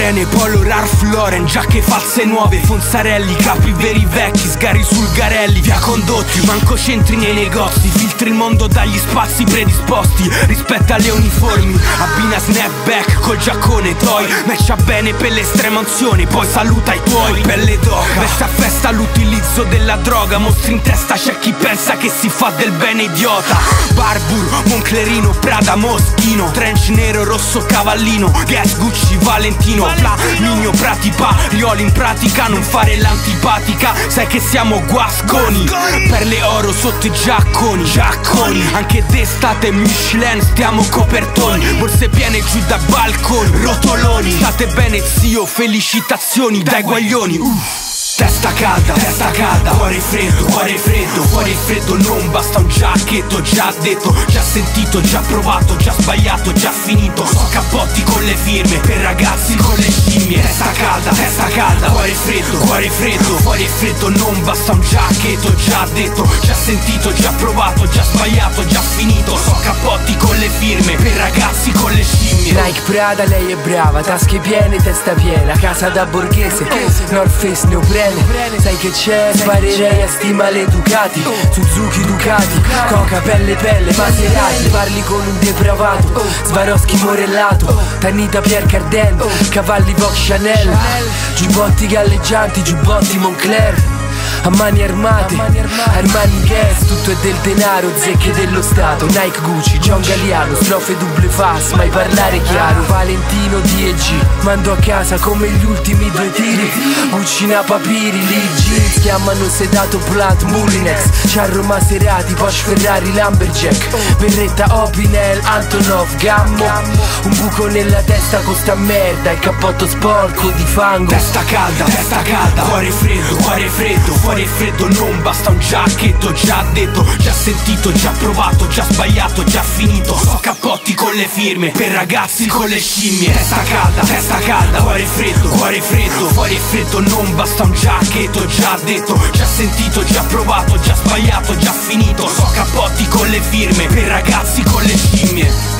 Tiene polo Ralph Lauren, giacche false nuove Fonzarelli, capi veri vecchi, sgari sul Garelli Via condotti, manco centri nei negozi Filtri il mondo dagli spazi predisposti Rispetta le uniformi, abbina snapback col giaccone Toy, matcha bene per l'estrema unzione Poi saluta i tuoi, pelle d'oca Veste a festa l'utilizzo della droga Mostri in testa c'è chi pensa che si fa del bene idiota. Barbur, Monclerino, Prada, Moschino Trench nero, rosso, cavallino Gas, Gucci, Valentino Flaminio, Pratipa, Rioli in pratica Non fare l'antipatica. Sai che siamo guasconi Perle oro sotto i giacconi. Giacconi. Anche d'estate Michelin stiamo copertoni. Borse piene giù da balconi Rotoloni. State bene zio, felicitazioni dai guaglioni. Uff. Testa calda, testa calda, cuore freddo, cuore freddo, cuore freddo. Non basta un giacchetto, già detto, già sentito, già provato, già sbagliato, già finito. So cappotti con le firme, per ragazzi con le scimmie. Testa calda, testa calda, cuore freddo, cuore freddo, cuore freddo. Non basta un giacchetto, già detto, già sentito, già provato, già sbagliato, già finito. So cappotti le firme, per ragazzi con le scimmie. Nike Prada, lei è brava, tasche piene, testa piena, casa da borghese, North Face neoprene. Sai che c'è, sparerei a sti maleducati Suzuki Ducati, Coca, pelle, pelle, Maserati. Parli con un depravato, Swarovski morellato Tannita Pierre Cardin, cavalli Vox Chanel Giubbotti galleggianti, giubbotti Moncler a mani armate, Armani Gas, tutto è del denaro, zecche dello Stato, Nike Gucci, John Galliano, strofe double fast, mai parlare chiaro, Valentino DG, mando a casa come gli ultimi due tiri, Uccina papiri, lì jeans, chiamano sedato plant, Mulinex, Charro Maserati, Porsche Ferrari, Lumberjack, Berretta Opinel, Antonov, Gammo, un buco nella testa costa merda, il cappotto sporco di fango, Testa calda, testa calda, cuore freddo, cuore freddo, fuori freddo non basta un giacchetto, già detto, già sentito, già provato, già sbagliato, già finito. So cappotti con le firme, per ragazzi con le scimmie. Testa calda, testa calda, cuore freddo, cuore freddo, fuori freddo non basta un giacchetto, già detto, già sentito, già provato, già sbagliato, già finito So cappotti con le firme, per ragazzi con le scimmie